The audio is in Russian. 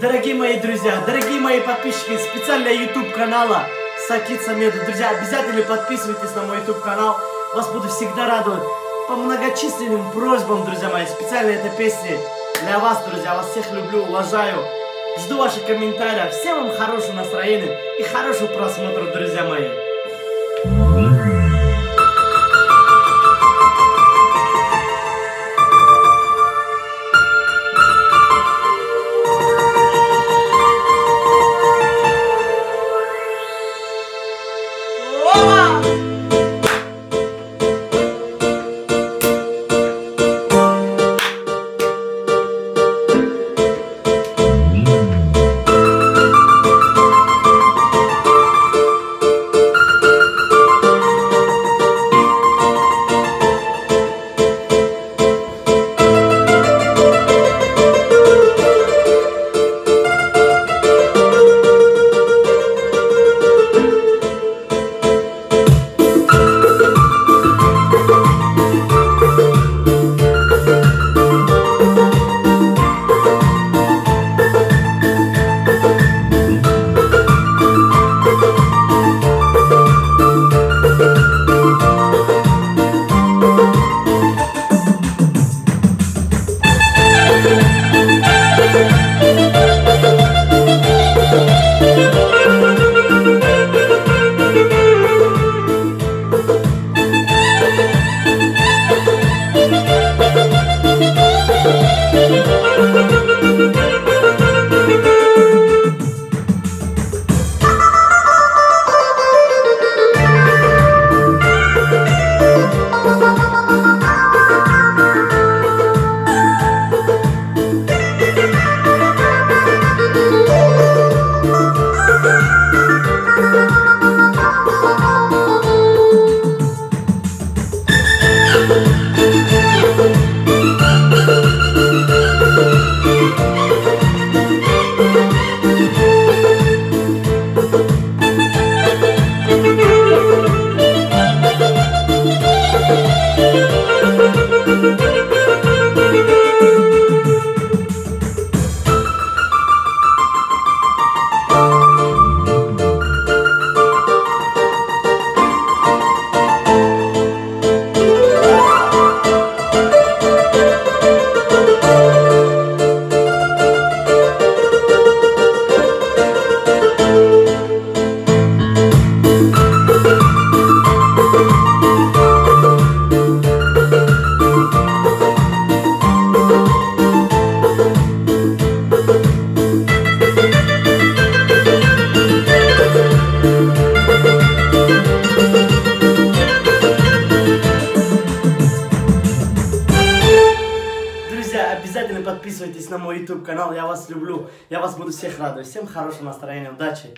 Дорогие мои друзья, дорогие мои подписчики специально YouTube канала Сакит Самеду. Друзья, обязательно подписывайтесь на мой YouTube канал. Вас буду всегда радовать. По многочисленным просьбам, друзья мои, специально эта песня для вас, друзья. Вас всех люблю, уважаю. Жду ваших комментариев. Всем вам хорошего настроения и хорошего просмотра, друзья мои. Обязательно подписывайтесь на мой YouTube канал. Я вас люблю. Я вас буду всех радовать. Всем хорошего настроения, удачи.